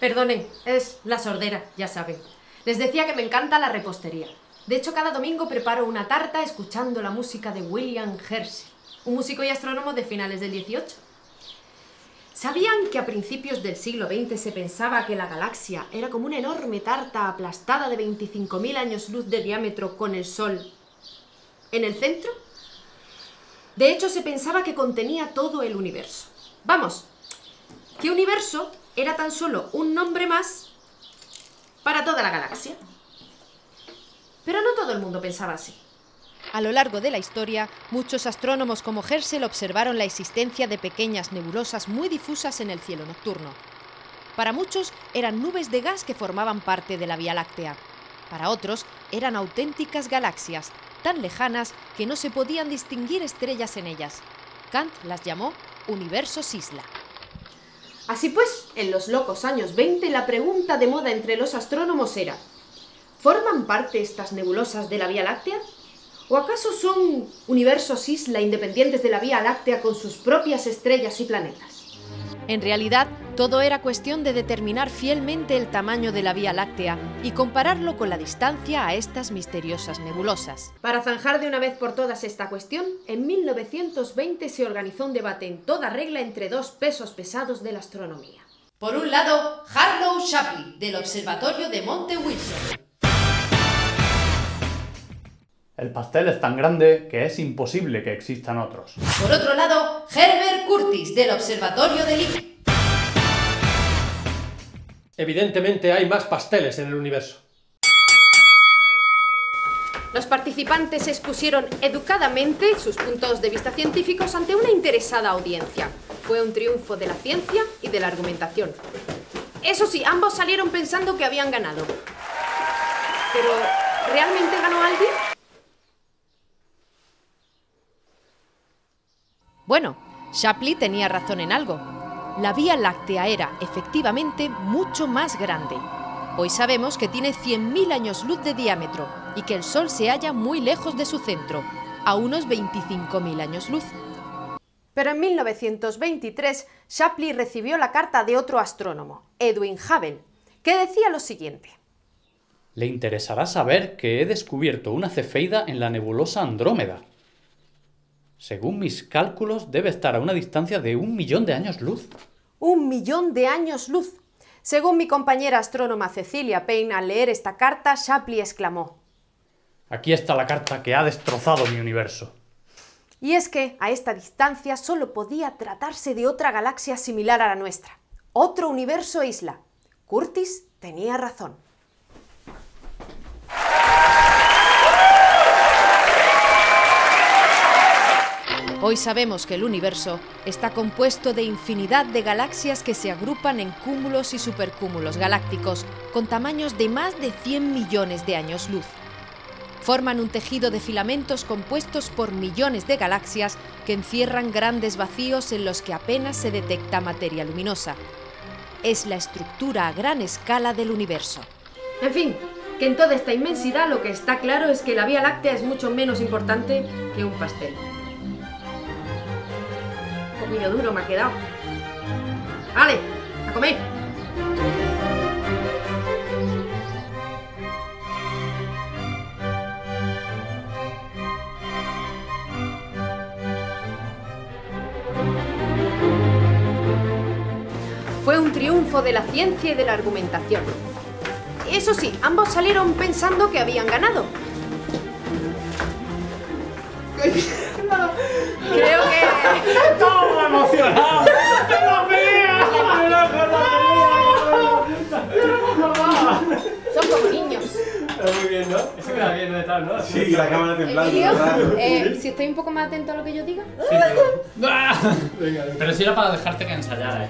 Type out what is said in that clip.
Perdonen, es la sordera, ya saben. Les decía que me encanta la repostería. De hecho, cada domingo preparo una tarta escuchando la música de William Herschel, un músico y astrónomo de finales del 18. ¿Sabían que a principios del siglo XX se pensaba que la galaxia era como una enorme tarta aplastada de 25.000 años luz de diámetro con el Sol en el centro? De hecho, se pensaba que contenía todo el universo. Vamos, que universo era tan solo un nombre más para toda la galaxia. Pero no todo el mundo pensaba así. A lo largo de la historia, muchos astrónomos como Herschel observaron la existencia de pequeñas nebulosas muy difusas en el cielo nocturno. Para muchos eran nubes de gas que formaban parte de la Vía Láctea. Para otros eran auténticas galaxias, tan lejanas que no se podían distinguir estrellas en ellas. Kant las llamó universos isla. Así pues, en los locos años 20 la pregunta de moda entre los astrónomos era, ¿forman parte estas nebulosas de la Vía Láctea? ¿O acaso son universos isla independientes de la Vía Láctea con sus propias estrellas y planetas? En realidad, todo era cuestión de determinar fielmente el tamaño de la Vía Láctea y compararlo con la distancia a estas misteriosas nebulosas. Para zanjar de una vez por todas esta cuestión, en 1920 se organizó un debate en toda regla entre dos pesos pesados de la astronomía. Por un lado, Harlow Shapley, del Observatorio de Monte Wilson. El pastel es tan grande que es imposible que existan otros. Por otro lado, Herbert Curtis, del Observatorio de Lick. Evidentemente hay más pasteles en el universo. Los participantes expusieron educadamente sus puntos de vista científicos ante una interesada audiencia. Fue un triunfo de la ciencia y de la argumentación. Eso sí, ambos salieron pensando que habían ganado. Pero, ¿realmente ganó alguien? Bueno, Shapley tenía razón en algo. La Vía Láctea era, efectivamente, mucho más grande. Hoy sabemos que tiene 100.000 años luz de diámetro y que el Sol se halla muy lejos de su centro, a unos 25.000 años luz. Pero en 1923, Shapley recibió la carta de otro astrónomo, Edwin Hubble, que decía lo siguiente. Le interesará saber que he descubierto una cefeida en la nebulosa Andrómeda, según mis cálculos, debe estar a una distancia de un millón de años luz. Un millón de años luz. Según mi compañera astrónoma Cecilia Payne, al leer esta carta, Shapley exclamó. Aquí está la carta que ha destrozado mi universo. Y es que, a esta distancia, solo podía tratarse de otra galaxia similar a la nuestra. Otro universo isla. Curtis tenía razón. Hoy sabemos que el universo está compuesto de infinidad de galaxias que se agrupan en cúmulos y supercúmulos galácticos con tamaños de más de 100 millones de años luz. Forman un tejido de filamentos compuestos por millones de galaxias que encierran grandes vacíos en los que apenas se detecta materia luminosa. Es la estructura a gran escala del universo. En fin, que en toda esta inmensidad lo que está claro es que la Vía Láctea es mucho menos importante que un pastel poquillo duro me ha quedado. ¡Vale! ¡A comer! Fue un triunfo de la ciencia y de la argumentación. Eso sí, ambos salieron pensando que habían ganado. Creo que. ¡Estamos emocionados! ¡La pelea! Son como niños. Está muy bien, ¿no? Eso queda bien detrás, ¿no? Sí, la cámara temblando. Claro. eh, si estoy un poco más atento a lo que yo diga. Venga, Pero si era para dejarte que ensayara, eh.